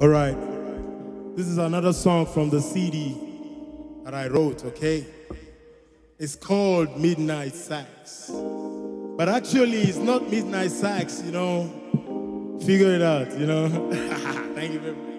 All right. This is another song from the CD that I wrote, okay? It's called Midnight Sax. But actually, it's not Midnight Sax, you know. Figure it out, you know. Thank you very much.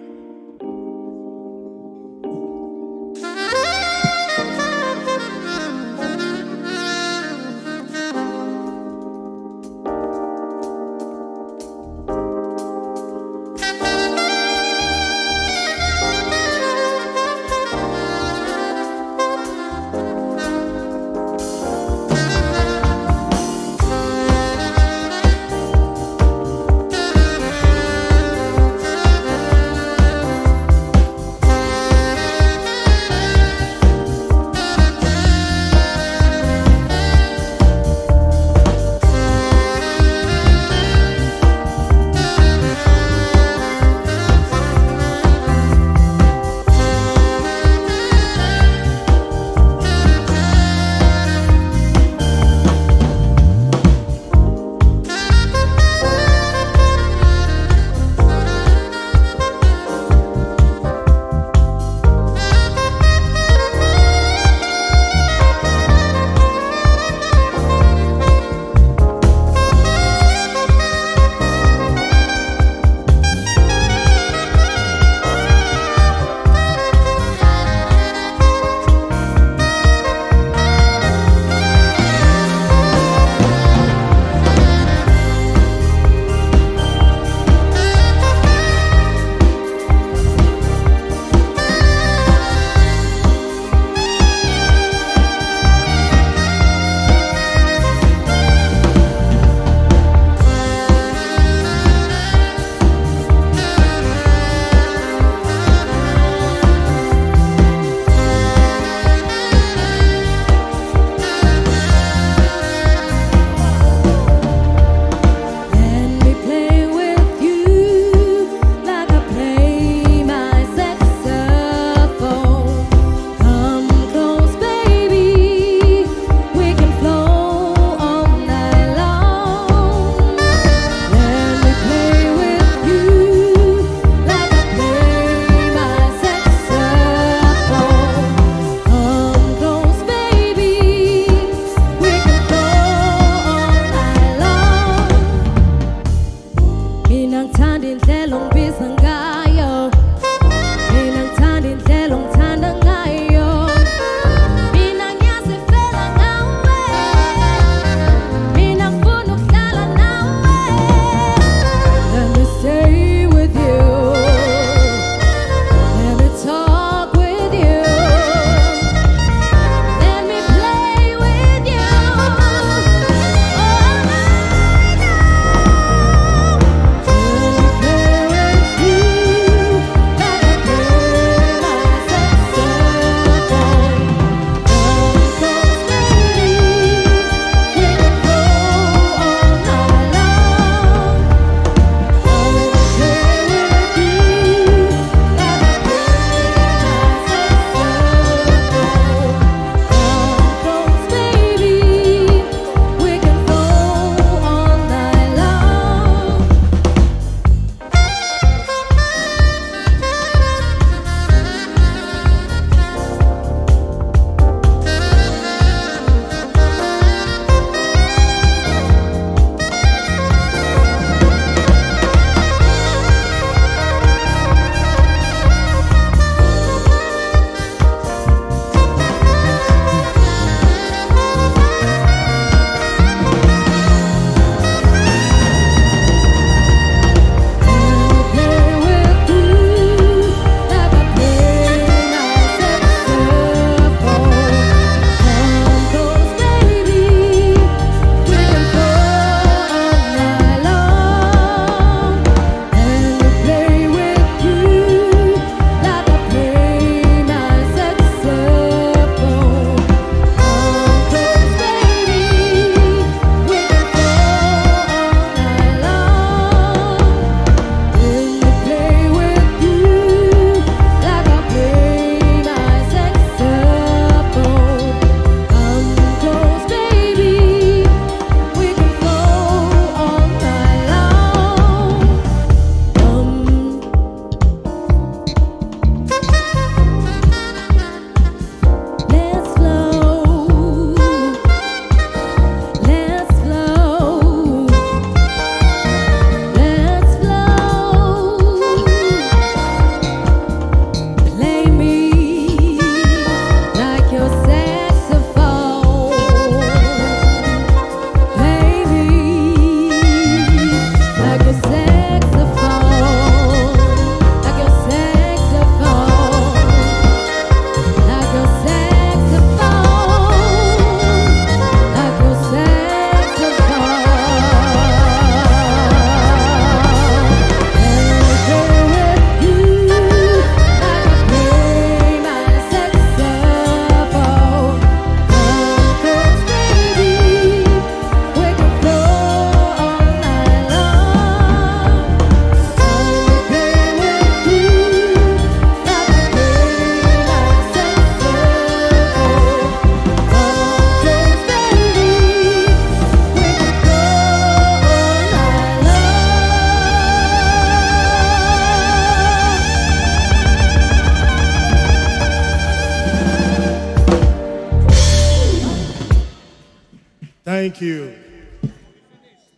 Thank you.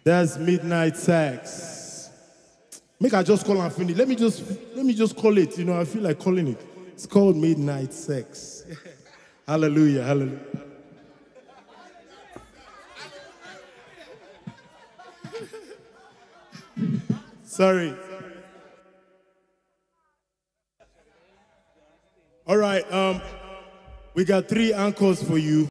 That's Midnight sex. Make I just call and finish. Let me just let me just call it. You know, I feel like calling it. It's called Midnight Sex. hallelujah, hallelujah. Sorry. All right, um, we got three anchors for you.